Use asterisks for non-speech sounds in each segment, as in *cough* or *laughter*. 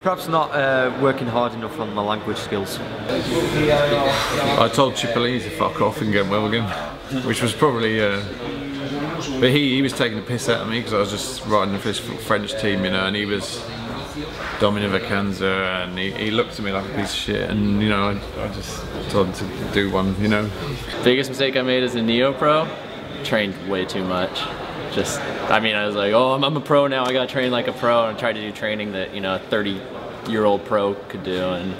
Perhaps not uh, working hard enough on my language skills. I told Cipollini to fuck off and get well again, which was probably. Uh, but he, he was taking the piss out of me because I was just riding for his French team, you know, and he was Domina Vacanze, and he, he looked at me like a piece of shit, and you know, I, I just told him to do one, you know. Biggest mistake I made as a Neo Pro, trained way too much just, I mean, I was like, oh, I'm, I'm a pro now, I gotta train like a pro, and I tried to do training that, you know, a 30 year old pro could do, and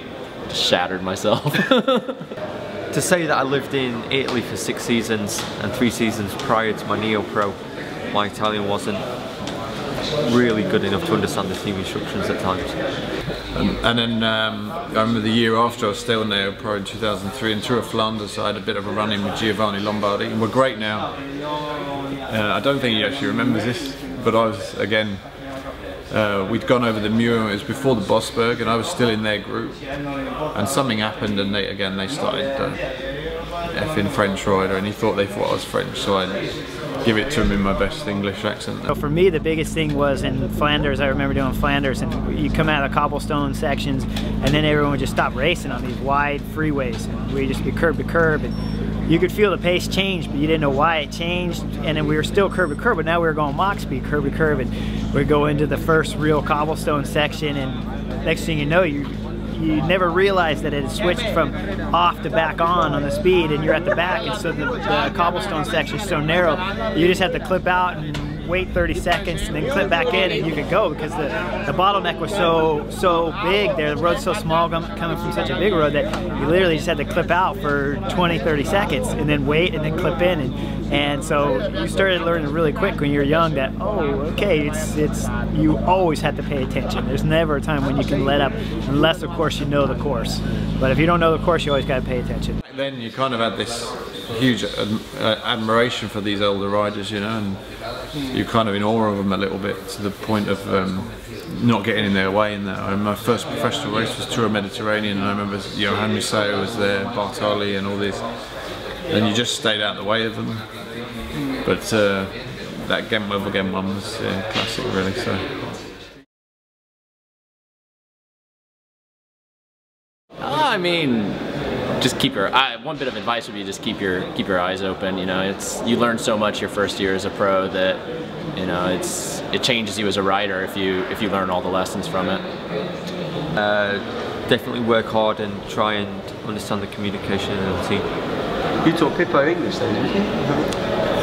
just shattered myself. *laughs* to say that I lived in Italy for six seasons and three seasons prior to my Neo Pro, my Italian wasn't really good enough to understand the team instructions at times. And, and then um, I remember the year after I was still Neo Pro in 2003 in Tour of Flanders I had a bit of a run in with Giovanni Lombardi and we're great now. Uh, I don't think he actually remembers this but I was again uh, we'd gone over the Muur, it was before the Bosberg and I was still in their group and something happened and they again they started uh, effing French rider and he thought they thought I was French so I give it to him in my best English accent. So for me, the biggest thing was in Flanders. I remember doing Flanders, and you come out of the cobblestone sections, and then everyone would just stop racing on these wide freeways, and we just be curb to curb, and you could feel the pace change, but you didn't know why it changed. And then we were still curb to curb, but now we were going Mach speed, curb to curb, and we go into the first real cobblestone section, and next thing you know, you you never realize that it had switched from off to back on on the speed and you're at the back and so the, the cobblestone section is so narrow you just have to clip out and wait 30 seconds and then clip back in and you could go because the, the bottleneck was so so big there. The road's so small coming from such a big road that you literally just had to clip out for 20 30 seconds and then wait and then clip in. And and so you started learning really quick when you were young that oh okay it's it's you always have to pay attention. There's never a time when you can let up unless of course you know the course. But if you don't know the course you always got to pay attention then you kind of had this huge uh, admiration for these older riders you know and you're kind of in awe of them a little bit to the point of um, not getting in their way in that. my first professional race was Tour Mediterranean and I remember Johan Museeuw was there, Bartoli and all this. And you just stayed out the way of them. But uh, that Ghent Wevelgem one was yeah, classic really. So. I mean, just keep your I, one bit of advice would be just keep your keep your eyes open you know it's you learn so much your first year as a pro that you know it's it changes you as a rider if you if you learn all the lessons from it. Uh, definitely work hard and try and understand the communication of the team. You taught Pippo English then didn't you?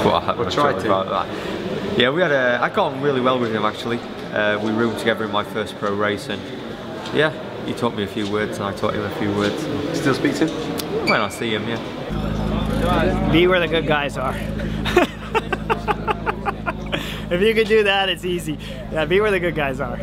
Well, I, I tried to. that. yeah we had a I got on really well with him actually. Uh, we roomed together in my first pro race and yeah he taught me a few words and I taught him a few words. Still speak to him? When I see him, yeah. Be where the good guys are. *laughs* if you can do that, it's easy. Yeah, be where the good guys are.